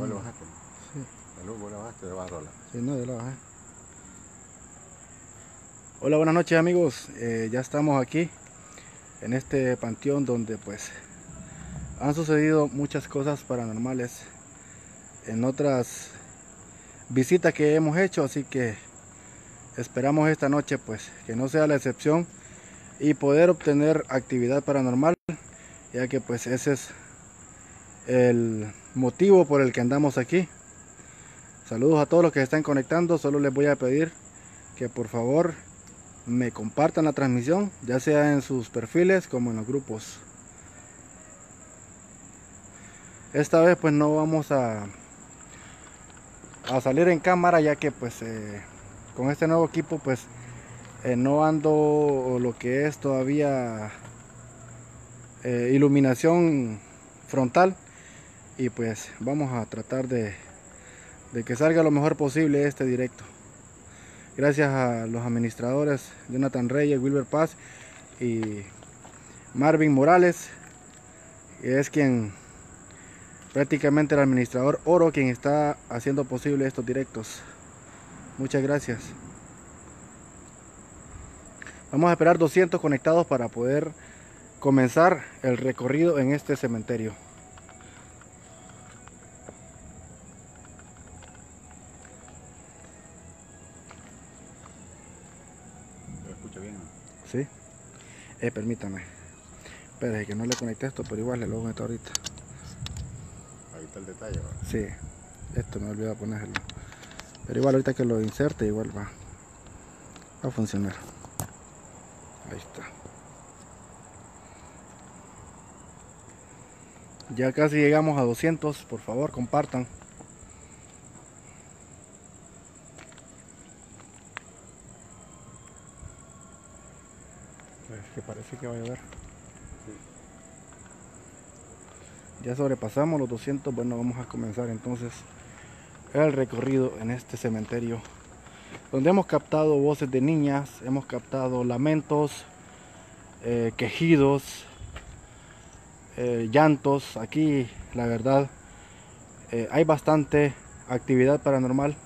¿Vos lo bajaste? Sí. Salud, vos lo bajaste de barrola. Sí, no, yo la bajé. Hola, buenas noches amigos. Eh, ya estamos aquí en este panteón donde pues han sucedido muchas cosas paranormales en otras visitas que hemos hecho, así que esperamos esta noche pues que no sea la excepción y poder obtener actividad paranormal, ya que pues ese es el motivo por el que andamos aquí. Saludos a todos los que se están conectando. Solo les voy a pedir que por favor me compartan la transmisión, ya sea en sus perfiles como en los grupos. Esta vez pues no vamos a, a salir en cámara ya que pues eh, con este nuevo equipo pues eh, no ando lo que es todavía eh, iluminación frontal y pues vamos a tratar de, que salga lo mejor posible este directo. Gracias a los administradores Jonathan Reyes, Wilber Paz y Marvin Morales, es quien prácticamente el administrador oro quien está haciendo posible estos directos. Muchas gracias. Vamos a esperar 200 conectados para poder comenzar el recorrido en este cementerio. Eh, permítame. Espera, que no le conecté esto, pero igual le lo conecto ahorita. Ahí está el detalle. Sí, esto me olvidé ponerlo. Pero igual ahorita que lo inserte, igual va, va a funcionar. Ahí está. Ya casi llegamos a 200, por favor compartan. Que a. Ya sobrepasamos los 200, bueno vamos a comenzar entonces el recorrido en este cementerio donde hemos captado voces de niñas, hemos captado lamentos, eh, quejidos, eh, llantos. Aquí la verdad eh, hay bastante actividad paranormal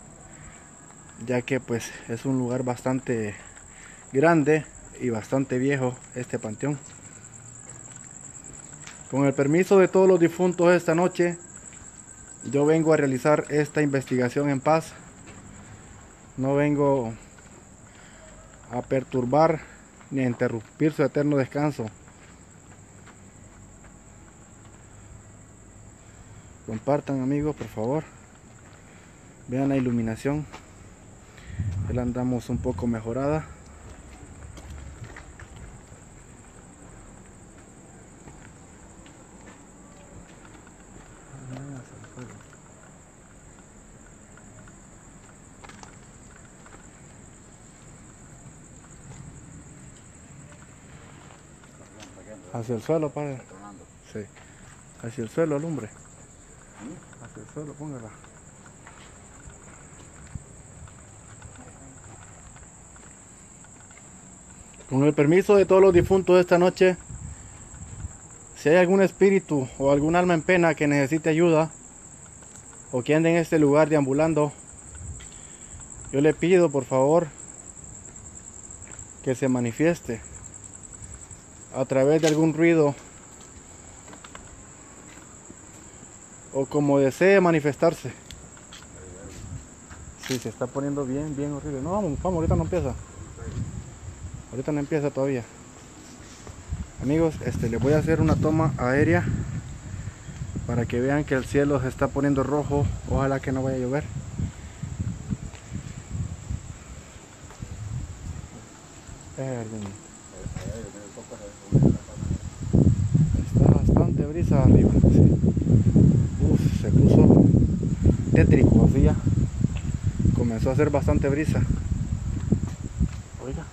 ya que pues es un lugar bastante grande y bastante viejo este panteón. Con el permiso de todos los difuntos esta noche, yo vengo a realizar esta investigación en paz. No vengo a perturbar ni a interrumpir su eterno descanso. Compartan amigos, por favor. Vean la iluminación. Ya la andamos un poco mejorada. Hacia el suelo, padre. Sí. Hacia el suelo, alumbre. Hacia el suelo, póngala. Con el permiso de todos los difuntos de esta noche, si hay algún espíritu o algún alma en pena que necesite ayuda o que ande en este lugar deambulando, yo le pido por favor que se manifieste a través de algún ruido o como desee manifestarse. Sí, se está poniendo bien, bien horrible. No, vamos, vamos, ahorita no empieza. Ahorita no empieza todavía. Amigos, este les voy a hacer una toma aérea para que vean que el cielo se está poniendo rojo. Ojalá que no vaya a llover. Está arriba. sí. Uf, se puso tétrico así ya. Comenzó a hacer bastante brisa. Oiga.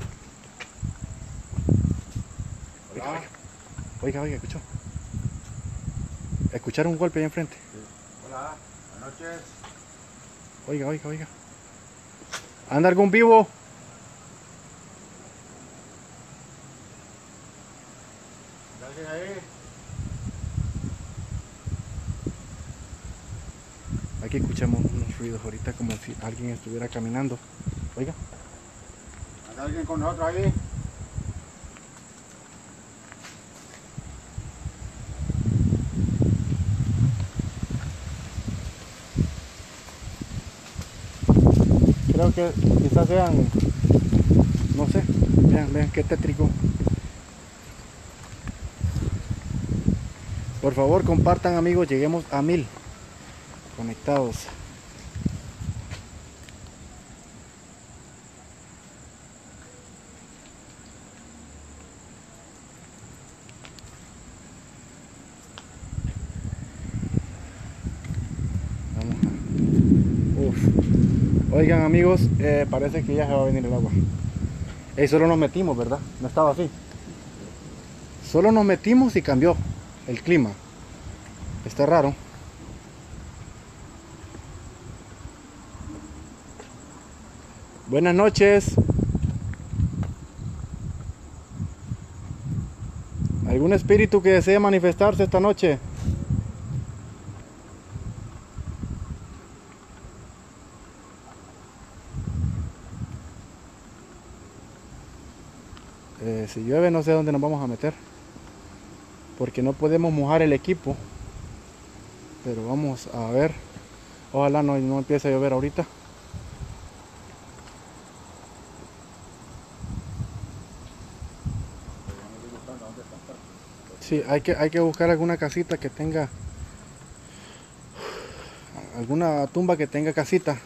Oiga, oiga. Oiga, oiga, escuchó. Escucharon un golpe ahí enfrente. Hola, buenas noches. Oiga, oiga, oiga. ¿Anda algún vivo? ¿Está alguien ahí? Aquí escuchamos unos ruidos ahorita como si alguien estuviera caminando. Oiga. ¿Anda alguien con nosotros ahí? Creo que quizás sean, no sé, vean, vean qué tétrico. Por favor compartan amigos, lleguemos a mil conectados. Vamos. Oigan amigos, eh, parece que ya se va a venir el agua. Ey, solo nos metimos, ¿verdad? No estaba así. Solo nos metimos y cambió el clima. Está raro. Buenas noches. ¿Algún espíritu que desee manifestarse esta noche? Eh, si llueve no sé dónde nos vamos a meter. Porque no podemos mojar el equipo. Pero vamos a ver. Ojalá no, no empiece a llover ahorita. Sí, hay que, hay que buscar alguna casita que tenga. Alguna tumba que tenga casita.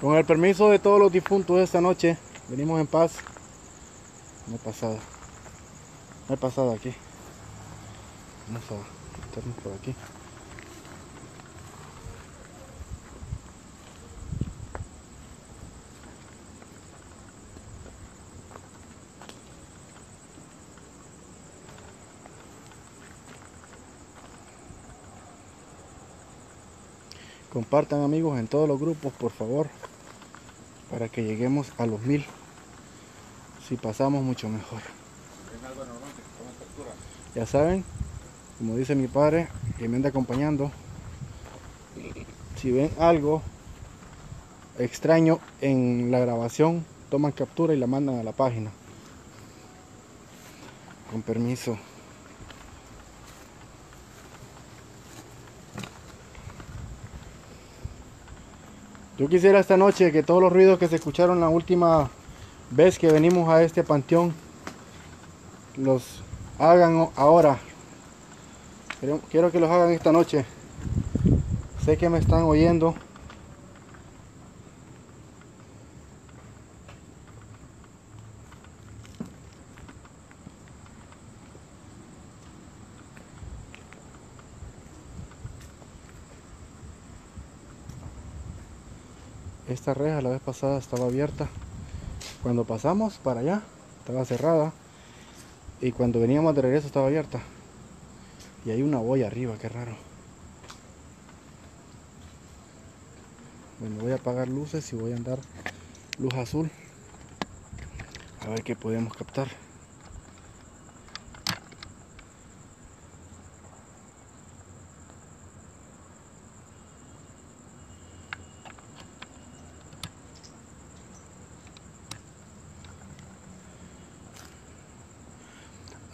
Con el permiso de todos los difuntos esta noche, venimos en paz. No hay pasada. No hay pasada aquí. Vamos a por aquí. Compartan amigos en todos los grupos, por favor, para que lleguemos a los mil. Si pasamos mucho mejor. Ya saben, como dice mi padre, que me anda acompañando, si ven algo extraño en la grabación, toman captura y la mandan a la página. Con permiso. Yo quisiera esta noche que todos los ruidos que se escucharon la última vez que venimos a este panteón los hagan ahora. Quiero, que los hagan esta noche. Sé que me están oyendo. Esta reja la vez pasada estaba abierta. Cuando pasamos para allá, estaba cerrada. Y cuando veníamos de regreso estaba abierta. Y hay una boya arriba, qué raro. Bueno, voy a apagar luces y voy a andar luz azul. A ver qué podemos captar.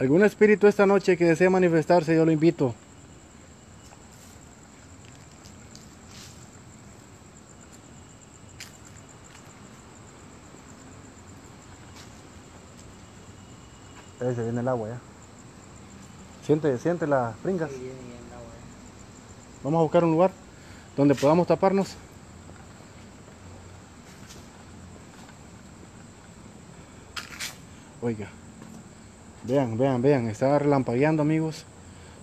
¿Algún espíritu esta noche que desee manifestarse? Yo lo invito. Ahí se viene el agua ya. Siente, siente las pringas. Vamos a buscar un lugar donde podamos taparnos. Oiga. Vean, vean, vean, estaba relampagueando amigos.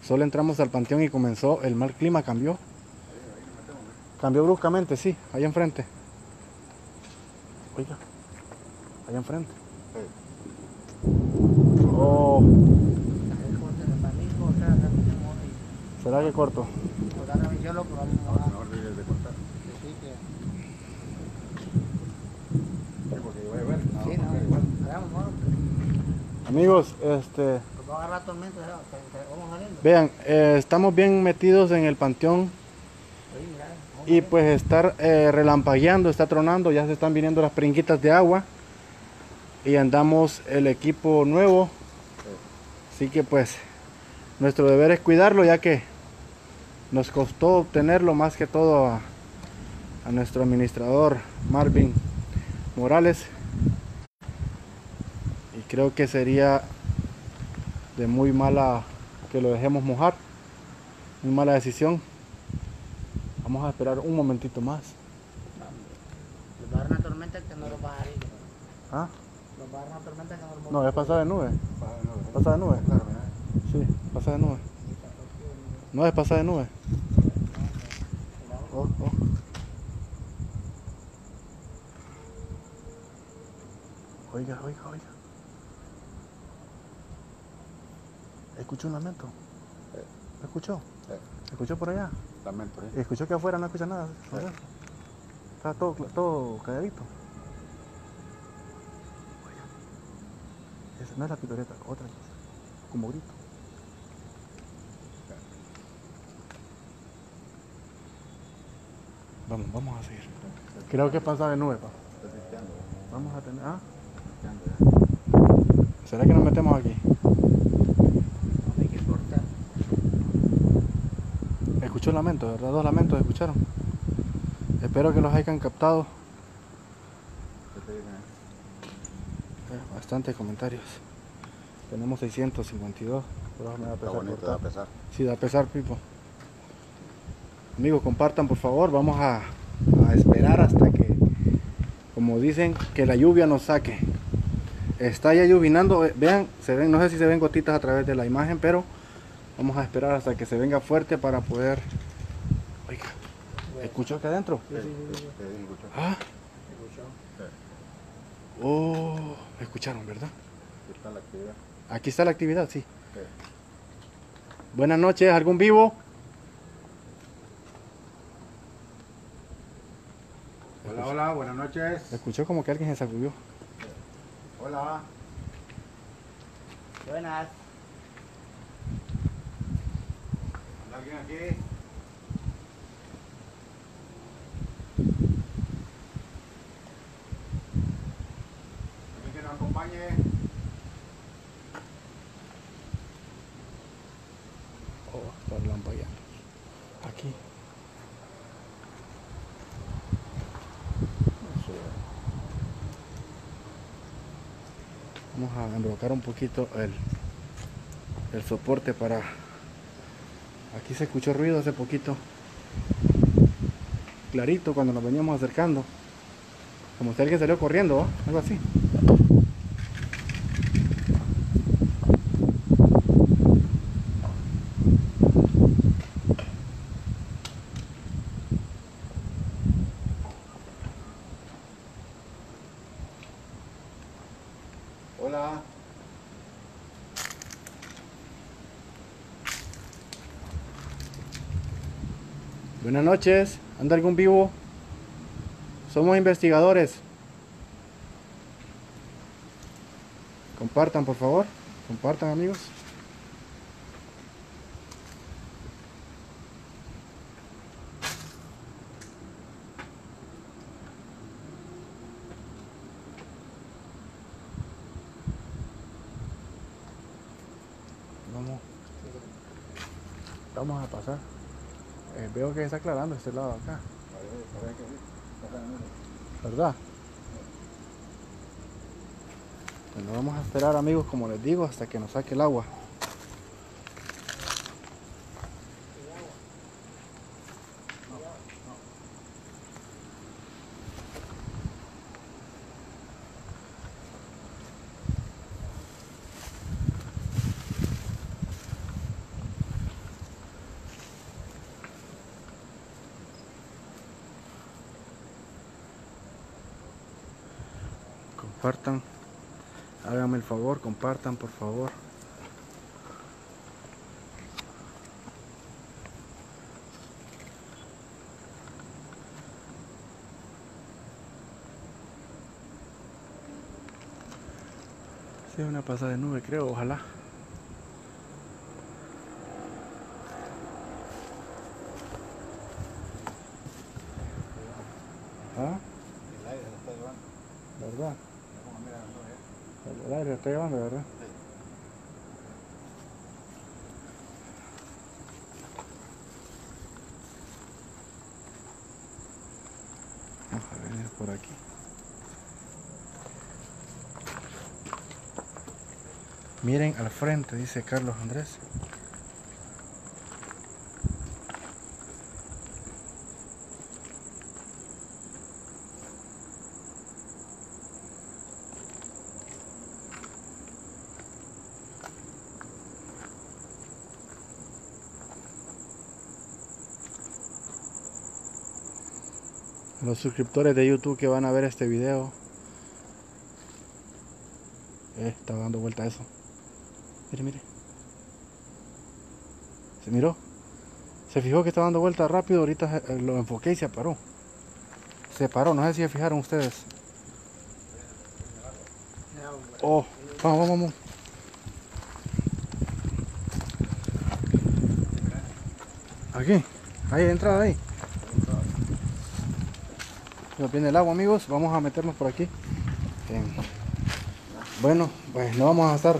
Solo entramos al panteón y comenzó, el mal clima cambió. Cambió bruscamente, sí, allá enfrente. Oiga, allá enfrente. Oh, ¿será que corto? Sí, no. Amigos, este, vean, eh, estamos bien metidos en el panteón y pues estar eh, relampagueando, está tronando, ya se están viniendo las pringuitas de agua y andamos el equipo nuevo. Así que pues nuestro deber es cuidarlo ya que nos costó obtenerlo más que todo a, a nuestro administrador Marvin Morales. Creo que sería de muy mala que lo dejemos mojar. Muy mala decisión. Vamos a esperar un momentito más. Va a dar una tormenta que no va a dar. ¿Ah? Va a dar una tormenta que no los va a No, es pasada de nube. ¿Pasada de nube? Claro. Sí, pasada de nube. No es pasada de nube. Oh, oh. Oiga, oiga, oiga. ¿Escuchó un lamento? ¿Lo escuchó? Sí. ¿Escuchó por allá? Lamento, ¿eh? ¿Y escuchó que afuera no escucha nada? Está todo, todo calladito. Oiga. Esa no es la pitoreta, otra cosa. Como grito. Vamos, vamos a seguir. Creo que pasa de nube, pa. ¿eh? Vamos a tener. ¿Ah? ¿eh? ¿Será que nos metemos aquí? Hay que cortar. Escuchó lamento, ¿verdad? Dos lamentos escucharon. Espero que los hayan captado. Bastantes comentarios. Tenemos 652. Pero me da Está pesar bonito, da pesar. Sí, da pesar, Pipo. Amigos, compartan por favor. Vamos a, a esperar hasta que, como dicen, que la lluvia nos saque. Está ya llovinando. eh, Vean, se ven, no sé si se ven gotitas a través de la imagen, pero vamos a esperar hasta que se venga fuerte para poder. Oiga, ¿escuchó acá adentro? Sí, sí, sí. Ah, oh, escucharon, ¿verdad? Aquí está la actividad. Aquí está la actividad, sí. Sí. Buenas noches, ¿algún vivo? Hola, hola, buenas noches. Escuchó como que alguien se sacudió. Hola. Buenas. ¿Anda alguien aquí? ¿Alguien que nos acompañe? Oh, está lampagueando. Aquí. Vamos a enrocar un poquito el, el soporte para... Aquí se escuchó ruido hace poquito. Clarito cuando nos veníamos acercando. Como si alguien salió corriendo, algo así. Hola. Buenas noches, ¿anda algún vivo? Somos investigadores. Compartan, por favor. Compartan, amigos. Vamos. Vamos a pasar. Eh, veo que está aclarando este lado acá, ¿verdad? Bueno, vamos a esperar amigos, como les digo, hasta que nos saque el agua. compartan por favor. Sea una pasada de nube creo ojalá. Está llevando, ¿verdad? Vamos a ver por aquí. Miren al frente, dice Carlos Andrés. Los suscriptores de YouTube que van a ver este video. Eh, está dando vuelta eso. Mire, mire. ¿Se miró? Se fijó que está dando vuelta rápido, ahorita eh, lo enfoqué y se paró. Se paró, no sé si se fijaron ustedes. Oh, vamos, vamos, vamos. Aquí, ahí, entrada ahí. Nos viene el agua, amigos. Vamos a meternos por aquí. Eh, bueno, pues no vamos a estar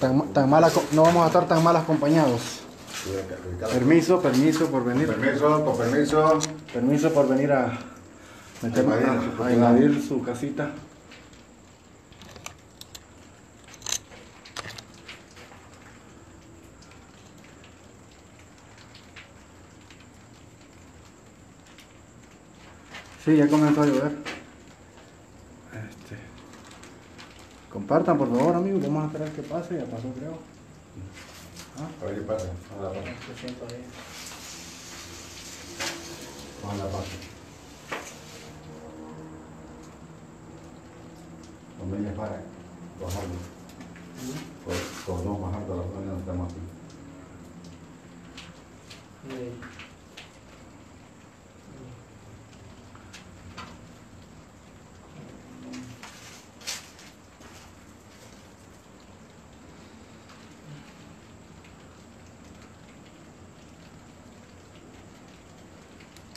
tan, tan mal, aco- no vamos a estar tan mal acompañados. Permiso, permiso por venir. Permiso, con permiso. Permiso por venir a, meternos a- invadir su casita. Sí, ya comenzó a llover. Este, compartan por favor amigos, vamos a esperar que pase, ya pasó creo. A ver qué pasa. Ojalá pase. Lo siento ahí. Ojalá pase. Conviene para bajarlo. Pues, Todos vamos bajando la zona donde estamos aquí. Mire,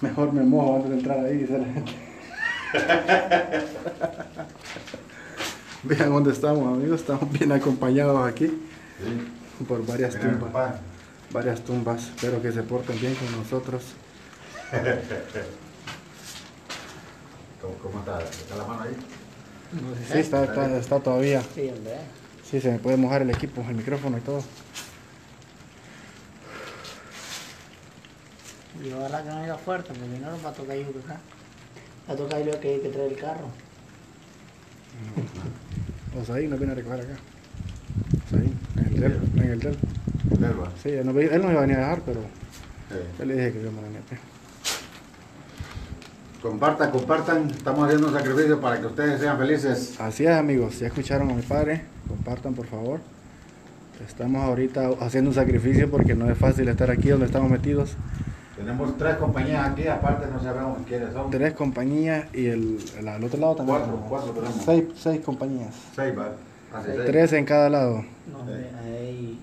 Mejor me mojo antes de entrar ahí, dice la gente. Vean dónde estamos, amigos. Estamos bien acompañados aquí Sí. por varias tumbas. Varias tumbas. Espero que se porten bien con nosotros. ¿Cómo, cómo está? ¿Está la mano ahí? no. Sí, está, está, está todavía. Sí, hombre. Sí, se me puede mojar el equipo, el micrófono y todo. Y ahora que no iba fuerte, porque no nos va a tocar ir acá. Va a tocar ir que hay que traer el carro. Osaí nos viene a recoger acá. Osaí, en el del. En el del. Verba. Sí, él, no- él iba a venir a dejar, pero Sí. yo le dije que yo me la metí. Compartan, compartan. Estamos haciendo un sacrificio para que ustedes sean felices. Así es amigos, ya escucharon a mi padre, compartan por favor. Estamos ahorita haciendo un sacrificio porque no es fácil estar aquí donde estamos metidos. Tenemos tres compañías aquí, aparte no sabemos quiénes son. Tres compañías y el, el- al otro lado también. Cuatro, cuatro tenemos. Seis, seis compañías. Seis, va. Así seis. Tres en cada lado. No, hombre, ahí.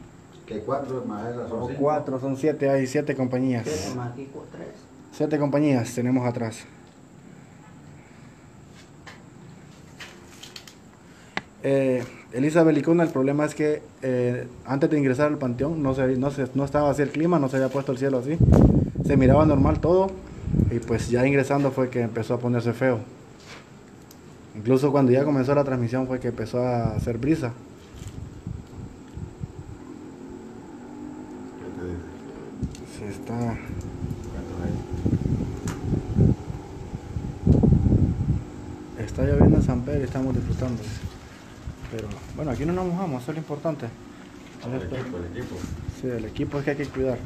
Que cuatro más esas son O cinco. cuatro, son siete, hay siete compañías. Siete más aquí, tres. Siete compañías tenemos atrás. Eh, Elizabeth Licuna, el problema es que eh, antes de ingresar al panteón no, se, no, se- no estaba así el clima, no se había puesto el cielo así. Se miraba normal todo y pues ya ingresando fue que empezó a ponerse feo. Incluso cuando ya comenzó la transmisión fue que empezó a hacer brisa. Se está... Está lloviendo en San Pedro y estamos disfrutando. Pero bueno, aquí no nos mojamos, eso es lo importante. El equipo, el equipo. Sí, el equipo es que hay que cuidar.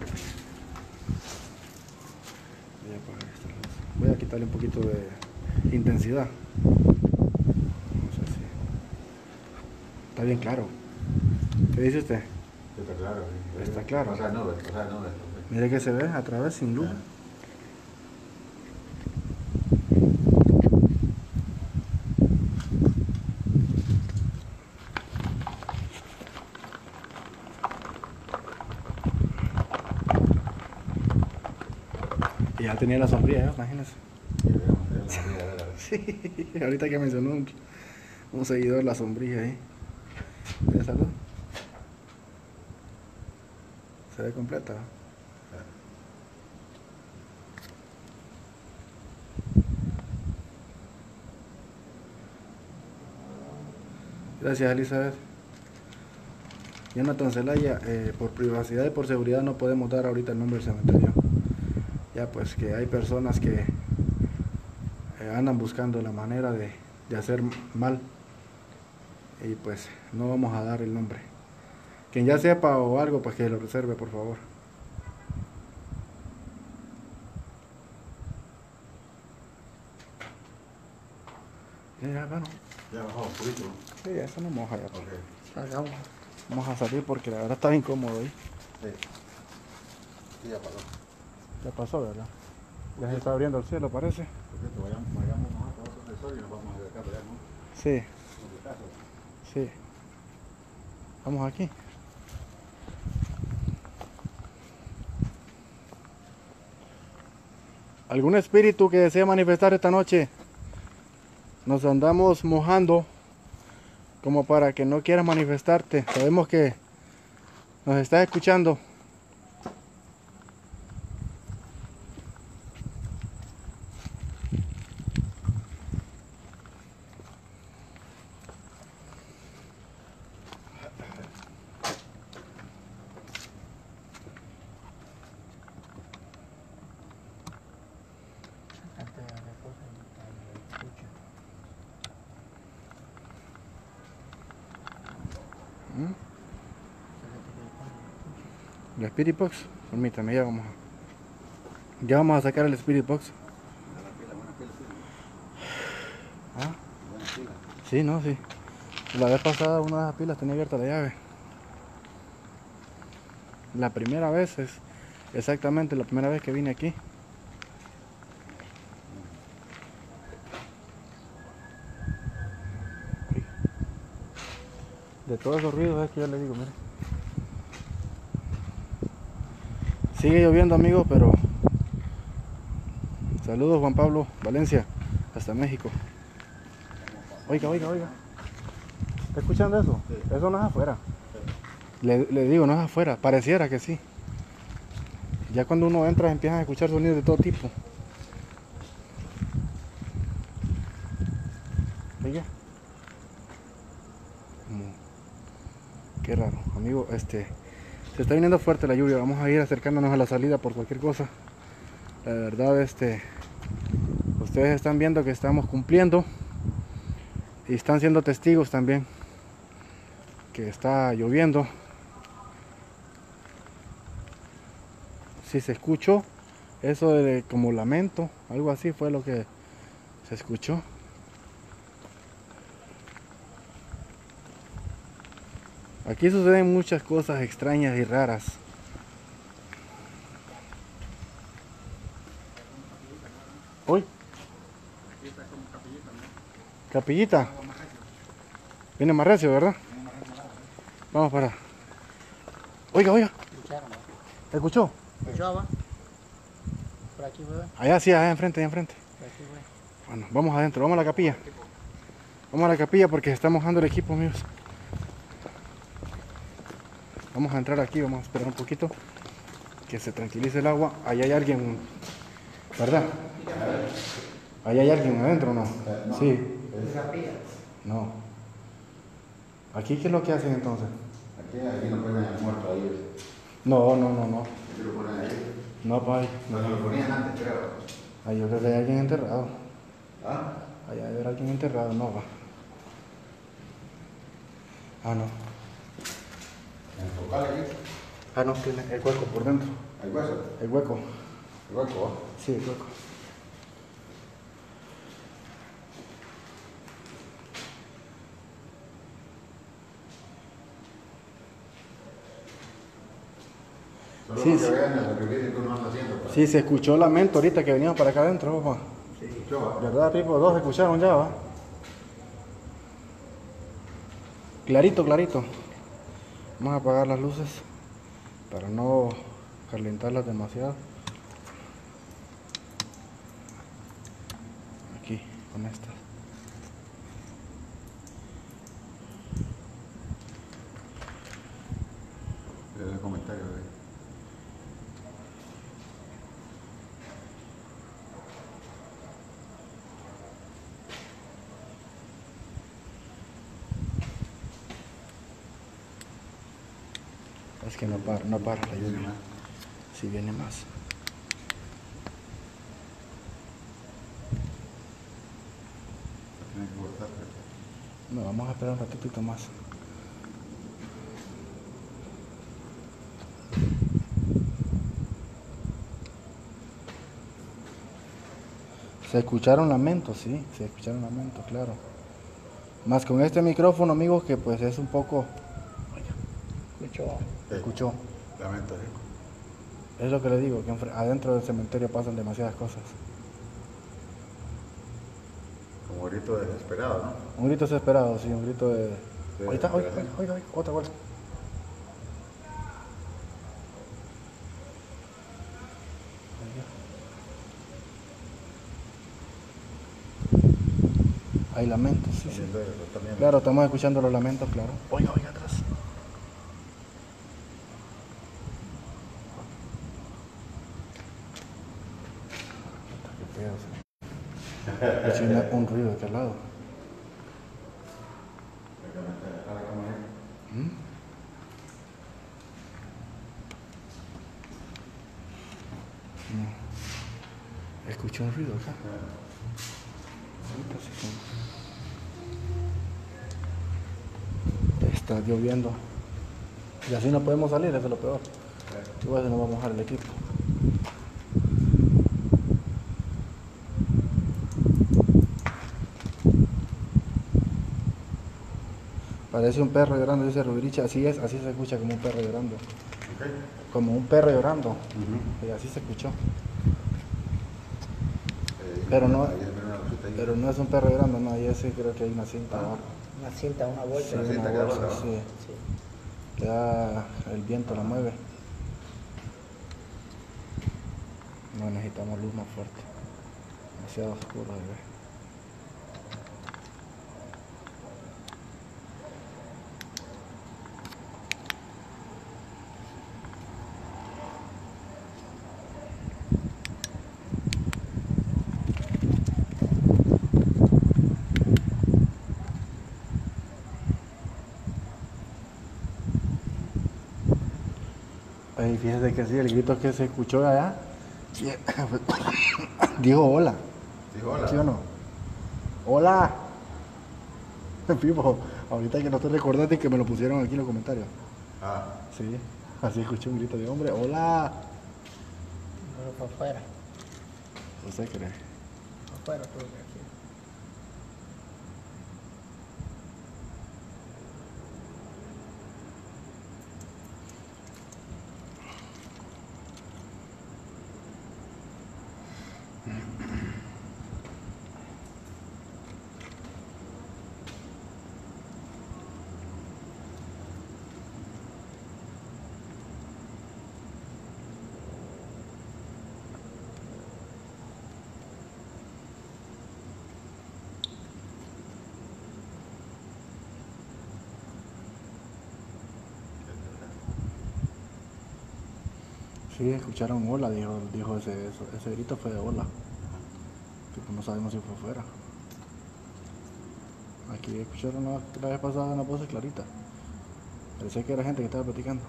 Voy a apagar esta luz. Voy a quitarle un poquito de intensidad. A ver si- Está bien claro. ¿Qué dice usted? Está claro. Está claro. O sea, nubes, o sea, nubes. Mire que se ve a través sin luz. Y tenía la sombrilla, ¿eh? imagínense. Sí, ahorita que mencionó un, un seguidor la sombrilla ahí. ¿De salud? Se ve completa. ¿eh? Gracias, Elizabeth. Jonathan Zelaya, eh, por privacidad y por seguridad no podemos dar ahorita el nombre del cementerio. Ya pues que hay personas que eh, andan buscando la manera de, de hacer mal y pues no vamos a dar el nombre. Quien ya sepa o algo, pues que lo reserve, por favor. Ya, bueno, Ya bajó un poquito. sí, eso no moja ya. Salgamos. Vamos a salir porque la verdad está incómodo ahí. Sí. Sí, ya pasó. Ya pasó, ¿verdad? Ya se está abriendo el cielo, parece. Perfecto, vayamos, vayamos a otro sol y nos vamos a acercar allá, ¿no? Sí, sí. Vamos aquí. ¿Algún espíritu que desee manifestar esta noche? Nos andamos mojando como para que no quieras manifestarte. Sabemos que nos estás escuchando. Antes de la cosa, ahí escucha. ¿Mm? Sácate que el pan, escucha. El Spirit Box. Permítame, ya vamos a... Ya vamos a sacar el Spirit Box. Ah, sí, no, sí. La vez pasada una de las pilas tenía abierta la llave. La primera vez es exactamente la primera vez que vine aquí. De todos esos ruidos es que ya le digo, mire. Sigue lloviendo amigos, pero saludos Juan Pablo, Valencia, hasta México. Oiga, oiga, oiga. ¿Está escuchando eso? Sí. Eso no es afuera. Le, le digo, no es afuera. Pareciera que sí. Ya cuando uno entra empiezan a escuchar sonidos de todo tipo. Oiga. Mm, Qué raro. Amigo, este... Se está viniendo fuerte la lluvia. Vamos a ir acercándonos a la salida por cualquier cosa. La verdad, este... Ustedes están viendo que estamos cumpliendo. Y están siendo testigos también que está lloviendo. Si se escuchó eso de como lamento, algo así fue lo que se escuchó. Aquí suceden muchas cosas extrañas y raras. Hoy. Capillita. Viene más recio, ¿verdad? Vamos para. Oiga, oiga. ¿Escuchó? Por aquí. Allá sí, allá enfrente, allá enfrente. Bueno, vamos adentro, vamos a la capilla. Vamos a la capilla porque se está mojando el equipo, amigos. Vamos a entrar aquí, vamos a esperar un poquito. Que se tranquilice el agua. Allá hay alguien, ¿verdad? Allá hay alguien adentro, ¿no? Sí. No. ¿Aquí qué es lo que hacen entonces? Aquí, aquí no ponen al muerto ahí. No, no, no, no. Aquí lo ponen ahí. No, pa' ahí. No, no lo ponían antes, creo. Ahí yo creo que hay alguien enterrado. ¿Ah? Allá hay alguien enterrado, no va. Ah, no. El focal aquí. Ah, no, tiene el hueco por dentro. Hay hueso. El hueco. El hueco, ¿ah? Sí, el hueco. Solo Sí, sí. que uno anda haciendo. pues. Sí, se escuchó lamento ahorita que veníamos para acá adentro, papá. Sí, escuchó, ¿ah? ¿Verdad, Pipo? Dos escucharon ya, va. Clarito, clarito. Vamos a apagar las luces para no calentarlas demasiado. Aquí, con estas. El comentario que no para, no para lluvia. más. Si viene más. No, vamos a esperar un ratito más. Se escucharon lamentos, sí, se escucharon lamentos, claro. Más con este micrófono, amigos, que pues es un poco... Escucho. Eh, Escuchó. Lamento, ¿eh? Es lo que le digo, que adentro del cementerio pasan demasiadas cosas. Como grito desesperado, ¿no? Un grito desesperado, sí, un grito de... De Ahí está, oiga, desesperación. oiga, oiga, otra vuelta. Hay lamentos, sí, sí. Claro, estamos escuchando los lamentos, claro. Oiga, oiga, atrás. Qué pedo, sí. Escuché un ruido de aquel lado. ¿Mm? Escuché un ruido acá. Está lloviendo. Y así no podemos salir, eso es lo peor. Igual se nos va a mojar el equipo. Parece un perro llorando, dice Rubiricha. Así es, así se escucha como un perro llorando. Ok. Como un perro llorando. Y así se escuchó. Eh, Pero no- ahí. Pero no es un perro llorando, no, ahí ese creo que hay una cinta abajo. Una cinta, una bolsa. Sí, Una cinta que bolsa, sí. Sí. Que da el viento la mueve. No necesitamos luz más fuerte. Demasiado oscuro, bebé. Fíjese que sí, el grito que se escuchó allá. Dijo hola, Dijo hola. ¿sí o no? Hola. Vivo, ahorita que no estoy recordando y que me lo pusieron aquí en los comentarios. Ah, Sí, así escuché un grito de hombre. Hola. Pero para afuera. ¿Usted cree? Para afuera tuve que decir. Sí, escucharon hola, dijo, dijo ese, ese grito fue de hola. Pues no sabemos si fue fuera. Aquí escucharon la, la vez pasada una voz clarita. Parecía que era gente que estaba platicando.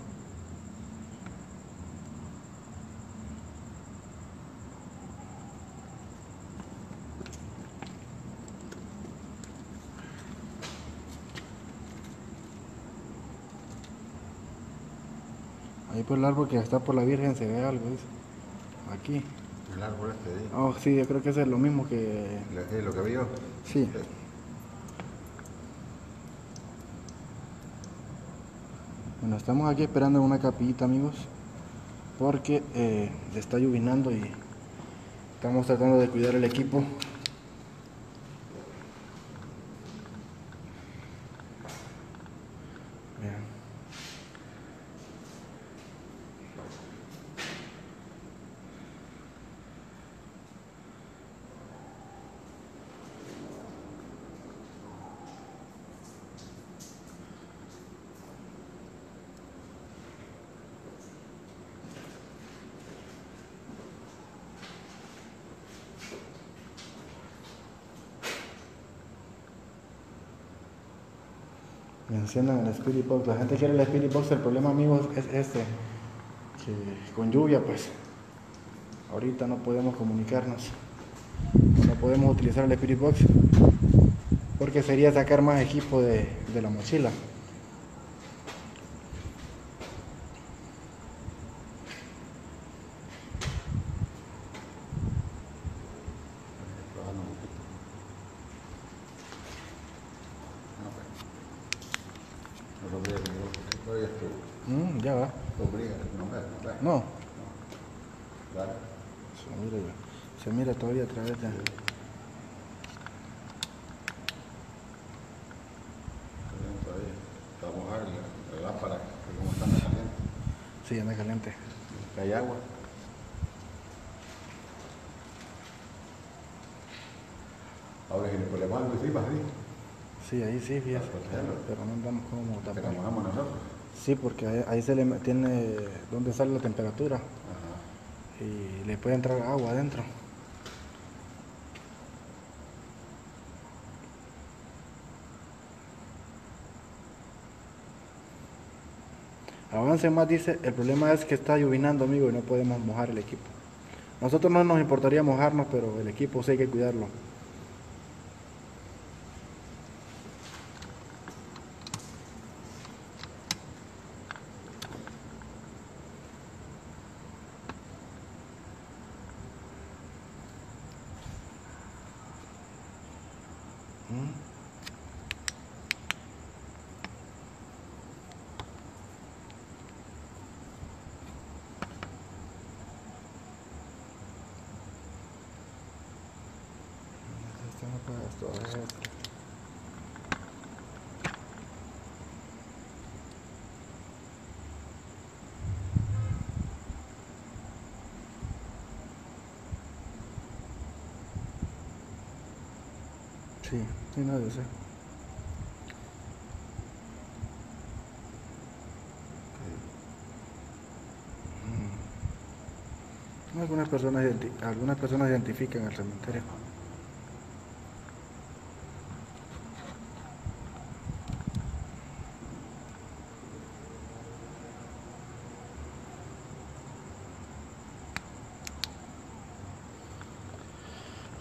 Ahí por el árbol que está por la Virgen se ve algo, dice. Aquí. el árbol este ahí. Oh, sí, yo creo que eso es lo mismo que... Lo- eh, lo que vio. Sí. Bueno, estamos aquí esperando en una capillita, amigos, porque eh, está llovinando y estamos tratando de cuidar el equipo. Enciendan el Spirit Box. La gente quiere el Spirit Box. El problema, amigos, es este. Que con lluvia, pues, ahorita no podemos comunicarnos. No podemos utilizar el Spirit Box. Porque sería sacar más equipo de, de la mochila. Trabajando un poquito. No, pues. No lo briegue, no, todavía estuvo. Mm, ya va. Lo briegue, no ve, no ve. No, Dale. se mira, se mira todavía a través de... Dentro ahí. Vamos a ver la, la lámpara, que como está muy caliente. Sí, anda caliente. Hay agua. Ahora si le ponemos algo encima, ¿sí? Sí, ahí sí, fíjate. Pero no andamos como tapando. mojamos nosotros. Sí, porque ahí, ahí se le tiene donde sale la temperatura Ajá. y le puede entrar agua adentro. Avance más, dice, el problema es que está llovinando, amigo, y no podemos mojar el equipo. Nosotros no nos importaría mojarnos, pero el equipo sí hay que cuidarlo. Mm. Este no puede esto, a ver. Sí, sí, no, sé. Mm. Algunas algunas personas identifican el cementerio.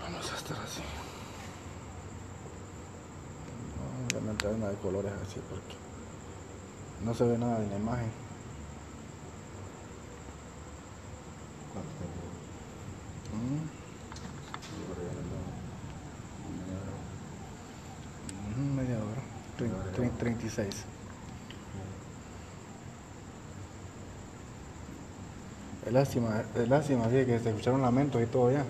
Vamos a estar así. Una de colores así porque no se ve nada en la imagen. Mm, media hora. Trein- trein- 36. Es lástima, es lástima, sí, que se escucharon lamentos y todo ya.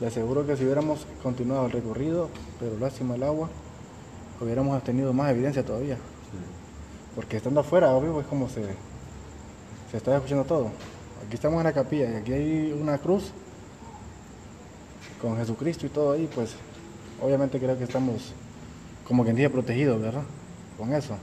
Le aseguro que si hubiéramos continuado el recorrido, pero lástima el agua, hubiéramos tenido más evidencia todavía. Sí. Porque estando afuera, obvio, es como se, se está escuchando todo. Aquí estamos en la capilla y aquí hay una cruz con Jesucristo y todo ahí, pues obviamente creo que estamos como quien dice protegidos, ¿verdad? Con eso.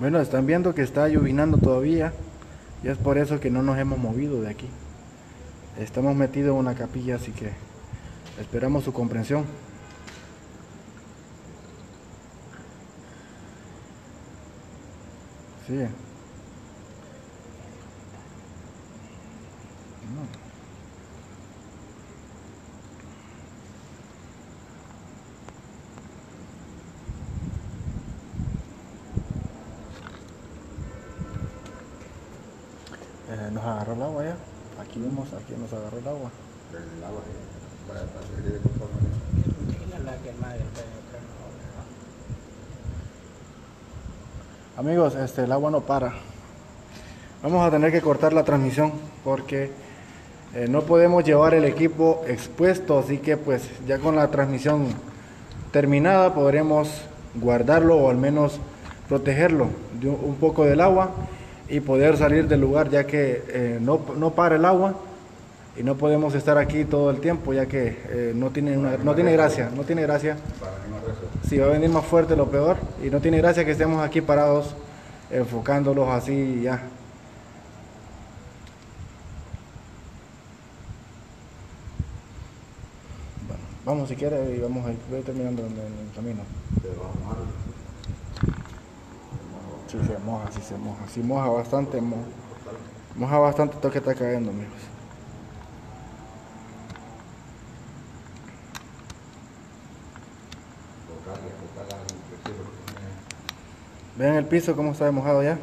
Bueno, están viendo que está llovinando todavía y es por eso que no nos hemos movido de aquí. Estamos metidos en una capilla, así que esperamos su comprensión. Sí. No. Eh, nos agarró el agua ya. Aquí aquí nos agarró el agua. El agua, sí. Para, de. La que que Amigos, este, el agua no para. Vamos a tener que cortar la transmisión porque eh, no podemos llevar el equipo expuesto, así que pues ya con la transmisión terminada podremos guardarlo o al menos protegerlo de un un poco del agua y poder salir del lugar ya que eh, no, no para el agua y no podemos estar aquí todo el tiempo ya que eh, no, tiene una- no tiene gracia, no tiene gracia. Si va a venir más fuerte lo peor y no tiene gracia que estemos aquí parados enfocándolos así y ya. Bueno, vamos si quiere y vamos a ir terminando en, en el camino. Si se moja, si se moja, si moja bastante, mo- moja bastante todo que está cayendo, amigos. tocarle, tocarle al vecino que tiene- Vean el piso cómo está mojado ya.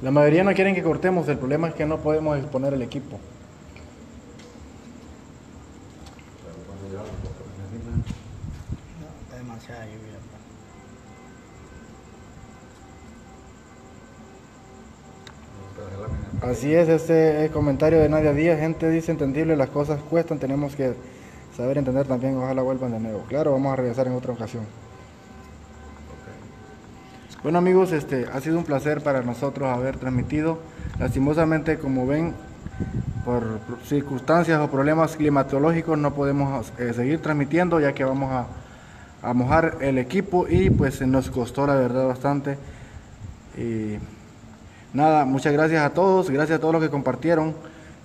La mayoría no quieren que cortemos, el problema es que no podemos exponer el equipo. Así es, este es comentario de Nadia Díaz. Gente dice entendible, las cosas cuestan, tenemos que saber entender también, ojalá vuelvan de nuevo. Claro, vamos a regresar en otra ocasión. Bueno amigos, este ha sido un placer para nosotros haber transmitido. Lastimosamente, como ven, por circunstancias o problemas climatológicos no podemos eh, seguir transmitiendo ya que vamos a, a mojar el equipo y pues nos costó la verdad bastante. Y nada, muchas gracias a todos, gracias a todos los que compartieron.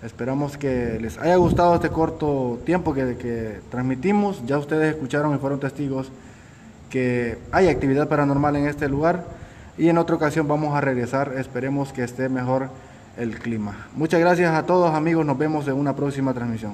Esperamos que les haya gustado este corto tiempo que, que transmitimos. Ya ustedes escucharon y fueron testigos que hay actividad paranormal en este lugar y en otra ocasión vamos a regresar. Esperemos que esté mejor el clima. Muchas gracias a todos amigos, nos vemos en una próxima transmisión.